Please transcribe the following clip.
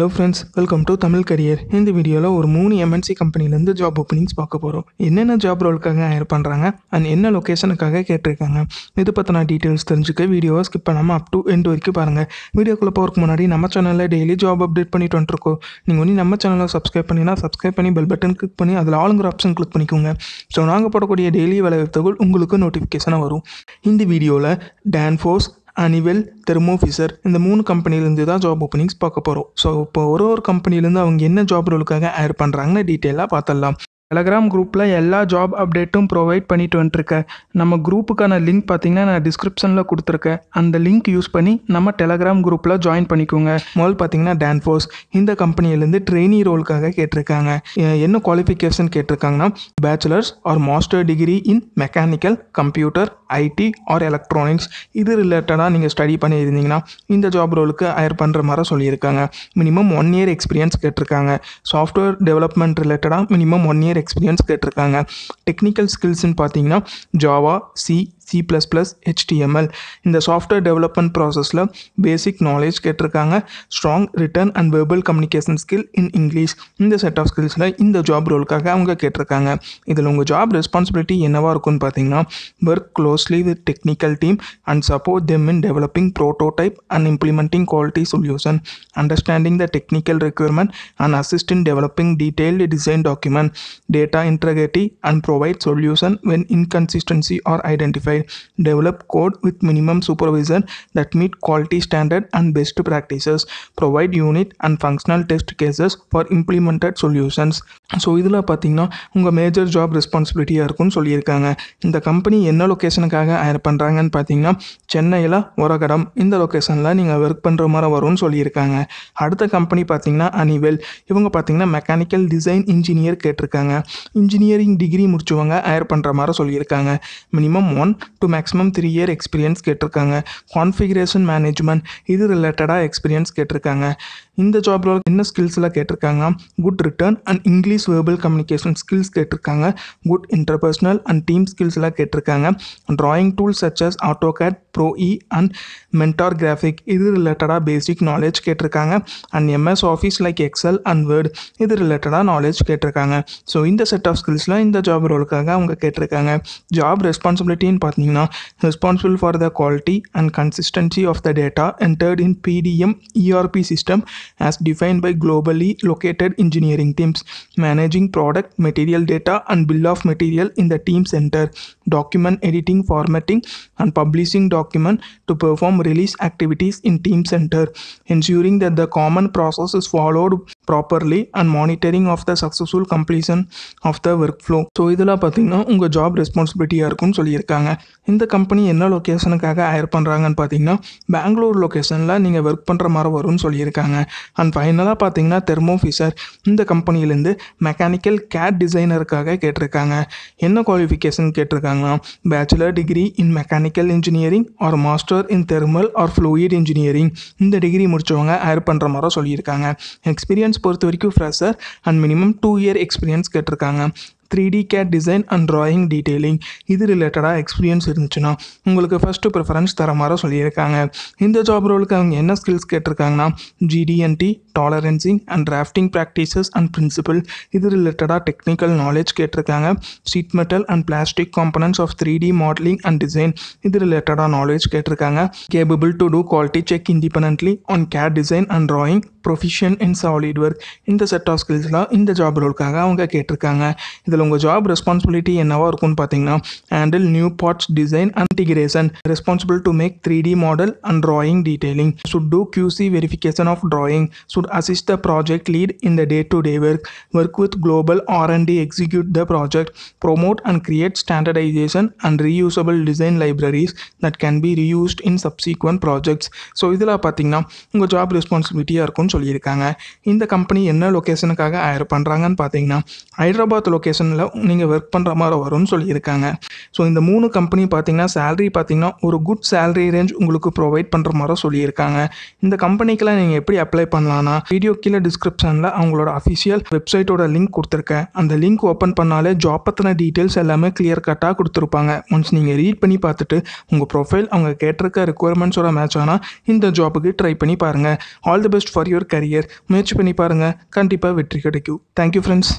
Hello friends welcome to Tamil career இந்த வீடியோவில் ஒரு மூணு எம்என்சி கம்பெனிலேருந்து ஜாப் ஓப்பனிங்ஸ் பார்க்க போகிறோம் என்னென்ன ஜாப் ரோலுக்காக ஹையர் பண்ணுறாங்க அண்ட் என்ன லொக்கேஷனுக்காக கேட்டிருக்காங்க? இது பற்றின டீட்டெயில்ஸ் தெரிஞ்சுக்க வீடியோவை ஸ்கிப் பண்ணாமல் அப் டு எண்ட் வரைக்கும் பாருங்கள் வீடியோக்குள்ளே போகிறதுக்கு முன்னாடி நம்ம சேனலில் டெய்லி ஜாப் அப்டேட் பண்ணிட்டு வந்துருக்கோம். நீங்கள் வந்து நம்ம சேனலை சப்ஸ்கிரைப் பண்ணினா சப்ஸ்கிரைப் பண்ணி பெல் பட்டன் கிளிக் பண்ணி அதில் ஆளுங்கிற ஆப்ஷன் கிளிக் பண்ணிக்கோங்க. ஸோ நாங்கள் போடக்கூடிய டெய்லி வேலைவாய்ப்புகள் உங்களுக்கு நோட்டிஃபிகேஷனாக வரும். இந்த வீடியோவில் டான்ஃபோர்ஸ் அனிவெல் தெர்மோஃபிசர் இந்த மூணு கம்பெனிலேருந்து தான் ஜாப் ஓப்பனிங்ஸ் பார்க்க போகிறோம் ஸோ இப்போ ஒரு ஒரு கம்பெனிலேருந்து அவங்க என்ன ஜாப் ரோலுக்காக ஹையர் பண்ணுறாங்கன்னு டீட்டெயிலாக பார்த்துடலாம். டெலகிராம் குரூப்பில் எல்லா ஜாப் அப்டேட்டும் ப்ரொவைட் பண்ணிட்டு வந்துட்டுருக்கேன் நம்ம குரூப்புக்கான லிங்க் பார்த்தீங்கன்னா நான் டிஸ்கிரிப்ஷனில் கொடுத்துருக்கேன். அந்த லிங்க் யூஸ் பண்ணி நம்ம டெலகிராம் குரூப்பில் ஜாயின் பண்ணிக்கோங்க. முதல் பார்த்தீங்கன்னா டான்ஃபோர்ஸ் இந்த கம்பெனிலேருந்து ட்ரெயினி ரோலுக்காக கேட்டிருக்காங்க. என்ன qualification கேட்டிருக்காங்கன்னா bachelors or master degree in mechanical computer IT or electronics இது ரிலேட்டடாக நீங்கள் ஸ்டடி பண்ணியிருந்தீங்கன்னா இந்த ஜாப் ரோலுக்கு ஹையர் பண்ணுற மாதிரி சொல்லியிருக்காங்க. மினிமம் ஒன் இயர் எக்ஸ்பீரியன்ஸ் கேட்டிருக்காங்க. சாஃப்ட்வேர் டெவலப்மெண்ட் ரிலேட்டடாக மினிமம் ஒன் இயர் எக்ஸ்பீரியன்ஸ் கேட்டிருக்காங்க. டெக்னிக்கல் ஸ்கில்ஸ்னு பார்த்தீங்கன்னா Java C C plus plus HTML இந்த சாஃப்ட்வேர் டெவலப்மெண்ட் ப்ராசஸில் பேசிக் நாலேஜ் கேட்டிருக்காங்க. Strong written and verbal communication skill in English இந்த செட் ஆஃப் ஸ்கில்ஸில் இந்த ஜாப் ரோலுக்காக அவங்க கேட்டிருக்காங்க. இதில் உங்கள் ஜாப் ரெஸ்பான்சிபிலிட்டி என்னவாக இருக்கும்னு பார்த்தீங்கன்னா work closely with technical team and support them in developing prototype and implementing quality solution understanding the technical requirement and assist in developing detailed design document data data and provide solution when inconsistency are identify identified develop code with minimum supervision that meet quality standard and best practices provide unit and functional test cases for implemented solutions. So இதில் பார்த்தீங்கன்னா உங்கள் major job ரெஸ்பான்சிபிலிட்டியாக இருக்கும்னு சொல்லியிருக்காங்க. இந்த company என்ன லொக்கேஷனுக்காக higher பண்ணுறாங்கன்னு பார்த்தீங்கன்னா சென்னையில் ஒரகடம் இந்த லொக்கேஷனில் நீங்கள் ஒர்க் பண்ணுற மாதிரி வரும்னு சொல்லியிருக்காங்க. அடுத்த கம்பெனி பார்த்தீங்கன்னா அனிவெல் இவங்க பார்த்தீங்கன்னா மெக்கானிக்கல் டிசைன் இன்ஜினியர் கேட்டிருக்காங்க. இன்ஜினியரிங் டிகிரி முடிச்சவங்க ஹையர் பண்ணுற மாதிரி சொல்லியிருக்காங்க. Minimum one to maximum three year experience கேட்டிருக்காங்க. கான்ஃபிகரேஷன் மேனேஜ்மெண்ட் இது ரிலேட்டடாக எக்ஸ்பீரியன்ஸ் கேட்டிருக்காங்க. இந்த ஜாப் ரோல் என்ன ஸ்கில்ஸ்லாம் கேட்டிருக்காங்கன்னா good written and English verbal communication skills கேட்டிருக்காங்க. குட் இன்டர்பர்சனல் அண்ட் டீம் ஸ்கில்ஸ்லாம் கேட்டிருக்காங்க. Drawing tools such as AutoCAD pro E and mentor graphic இது ரிலேட்டடாக பேசிக் நாலேஜ் கேட்டிருக்காங்க. And MS Office like Excel and Word இது ரிலேட்டடாக நாலேஜ் கேட்டிருக்காங்க. So இந்த செட் ஆஃப் ஸ்கில்ஸ்லாம் இந்த ஜாப் ரோலுக்காக அவங்க கேட்டிருக்காங்க. ஜாப் ரெஸ்பான்சிபிலிட்டின்னு பார்த்தீங்கன்னா responsible for the quality and consistency of the data entered in PDM ERP system as defined by globally located engineering teams, managing product material data and bill of material in the team center, document editing, formatting, and publishing document to perform release activities in team center, ensuring that the common process is followed properly and monitoring of the successful completion of the workflow. So இதெல்லாம் பார்த்தீங்கன்னா உங்கள் job ரெஸ்பான்சிபிலிட்டியாக இருக்கும்னு சொல்லியிருக்காங்க. இந்த company என்ன லொக்கேஷனுக்காக higher பண்ணுறாங்கன்னு பார்த்தீங்கன்னா பெங்களூர் லொக்கேஷனில் நீங்கள் ஒர்க் பண்ணுற மாதிரி வரும்னு சொல்லியிருக்காங்க. அண்ட் ஃபைனலாக பார்த்தீங்கன்னா தெர்மோஃபிசர் இந்த கம்பெனிலேருந்து மெக்கானிக்கல் கேட் டிசைனருக்காக கேட்டிருக்காங்க. என்ன குவாலிஃபிகேஷன் கேட்டிருக்காங்க? கேட்டிருக்காங்கன்னா bachelor degree in mechanical engineering or master in thermal or fluid engineering இந்த டிகிரி முடித்தவங்க ஹயர் பண்ணுற மாதிரி சொல்லியிருக்காங்க. எக்ஸ்பீரியன்ஸ் பொறுத்த வரைக்கும் fresher and minimum two year experience கேட்டிருக்காங்க. Three D CAD design and drawing detailing இது ரிலேட்டடாக எக்ஸ்பீரியன்ஸ் இருந்துச்சுன்னா உங்களுக்கு ஃபஸ்ட்டு ப்ரிஃபரன்ஸ் தர மாதிரி சொல்லியிருக்காங்க. இந்த ஜாப் ரோலுக்கு அவங்க என்ன skills கேட்டிருக்காங்கன்னா G D and T tolerancing and drafting practices and principle இது ரிலேட்டடாக டெக்னிக்கல் நாலேஜ் கேட்டிருக்காங்க. Sheet metal and plastic components of three D modeling and design இது ரிலேட்டடாக நாலேஜ் கேட்டிருக்காங்க. Capable to do quality check independently on CAD design and drawing proficient in solid work இந்த set of ஸ்கில்ஸ்லாம் இந்த job ரோலுக்காக அவங்க கேட்டிருக்காங்க. இதில் உங்கள் ஜாப் ரெஸ்பான்சிபிலிட்டி என்னவா இருக்கும்னு பார்த்தீங்கன்னா handle new parts design and integration responsible to make three D model and drawing detailing should do QC verification of drawing should assist the project lead in the day to day work work with global R and D execute the project promote and create standardization and reusable design libraries that can be reused in subsequent projects so இதில் பார்த்தீங்கன்னா உங்கள் job ரெஸ்பான்சிபிலிட்டியாக இருக்கும்னு சொல்லியிருக்காங்க. இந்த company என்ன லொக்கேஷனுக்காக higher பண்ணுறாங்கன்னு பார்த்தீங்கன்னா Hyderabad location லொக்கேஷனில் நீங்கள் ஒர்க் பண்ணுற மாதிரி வரும்னு சொல்லியிருக்காங்க. ஸோ இந்த மூணு கம்பெனி பார்த்தீங்கன்னா சேலரி பார்த்தீங்கன்னா ஒரு குட் சேலரி ரேஞ்ச் உங்களுக்கு ப்ரொவைட் பண்ணுற மாதிரி சொல்லியிருக்காங்க. இந்த கம்பெனிக்கெலாம் நீங்கள் எப்படி அப்ளை பண்ணலான்னா வீடியோ கீழே டிஸ்கிரிப்ஷனில் அவங்களோட அஃபிஷியல் வெப்சைட்டோட லிங்க் கொடுத்துருக்கேன். அந்த லிங்க் ஓப்பன் பண்ணாலே ஜாப் பற்றின டீட்டெயில்ஸ் எல்லாமே கிளியர் கட்டாக கொடுத்துருப்பாங்க. ஒன்ஸ் நீங்கள் ரீட் பண்ணி பார்த்துட்டு உங்கள் ப்ரொஃபைல் அவங்க கேட்டிருக்க ரெக்குவயர்மெண்ட்ஸோட மேட்ச் ஆனால் இந்த ஜாபுக்கு ட்ரை பண்ணி பாருங்கள் all the best for your career முயற்சி பண்ணி பாருங்கள் கண்டிப்பாக வெற்றி கிடைக்கும். Thank you friends